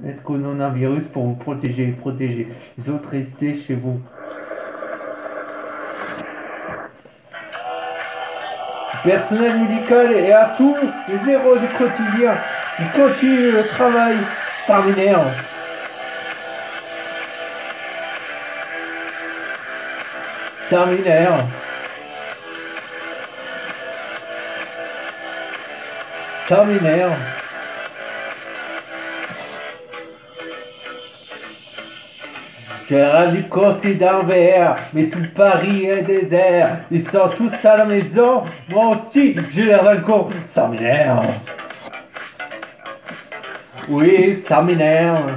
Mettre coronavirus pour vous protéger, protéger. Les autres, restez chez vous. personnel médical et à tous les héros du quotidien qui continuent le travail extraordinaire. Extraordinaire. Extraordinaire. J'ai du conseil d'envers, mais tout Paris est désert. Ils sont tous à la maison, moi aussi j'ai l'air d'un con. Ça m'énerve. Oui, ça m'énerve.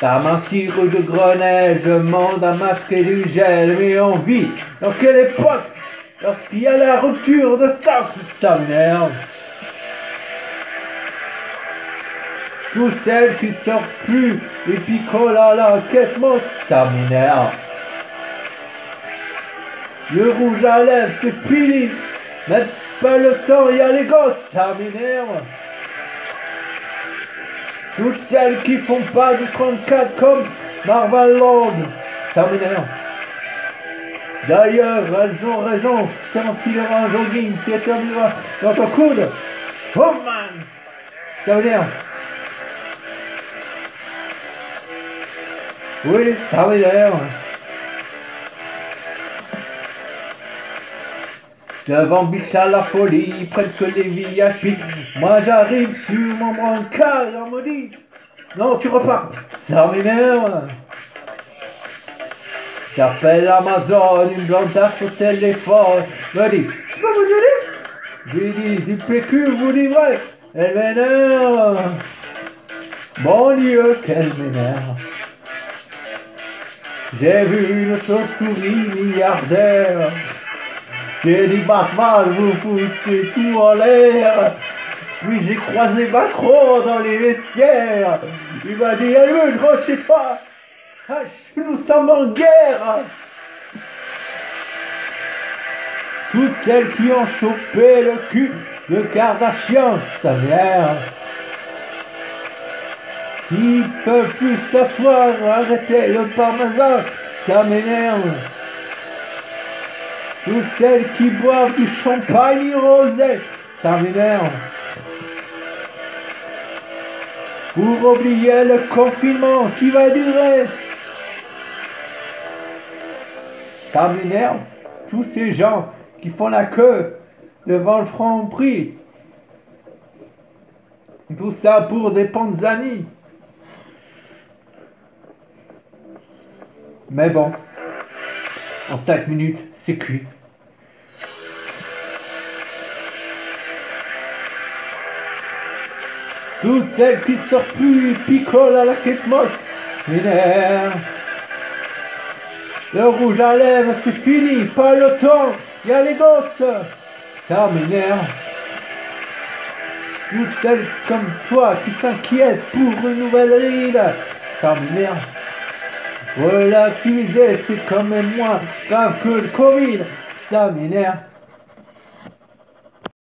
Ta massire de Grenelle, je demande à masquer du gel, mais on vit dans quelle époque? Lorsqu'il y a la rupture de stock, ça m'énerve. Toutes celles qui sortent plus et picolent à la quête ça m'énerve. Le rouge à lèvres, c'est fini. Même pas le temps, il y a les gosses, ça m'énerve. Toutes celles qui font pas du 34 comme Marvel Long, ça m'énerve. D'ailleurs, elles ont raison, t'enfileras un jogging, t'éternueras dans ton coude. Oh man Ça m'énerve. Oui, ça m'énerve. Devant à la folie, presque les VIP. Moi j'arrive sur mon brancard et on me dit Non, tu repars. Ça m'énerve. J'appelle Amazon, une blondasse au téléphone. Me dit Je peux vous aider Je lui dis Du PQ, vous livrez. Elle m'énerve. Bon Dieu, qu'elle m'énerve. J'ai vu une chauve-souris milliardaire. J'ai dit Batman, vous foutez tout en l'air. Puis j'ai croisé Macron dans les vestiaires. Il m'a dit, allez, je rentre chez toi. Ah, nous sommes en guerre. Toutes celles qui ont chopé le cul de Kardashian, sa mère qui peuvent plus s'asseoir, arrêter le parmesan, ça m'énerve. Toutes celles qui boivent du champagne rosé, ça m'énerve. Pour oublier le confinement qui va durer, ça m'énerve. Tous ces gens qui font la queue devant le franc prix. Tout ça pour des panzani. Mais bon, en 5 minutes, c'est cuit. Toutes celles qui sortent plus picolent à la quête moche m'énervent. Le rouge à lèvres, c'est fini, pas le temps, y a les gosses. Ça m'énerve. Toutes celles comme toi qui s'inquiètent pour une nouvelle ride, ça m'énerve. Relativiser, c'est même moins grave que le Covid. Ça m'énerve.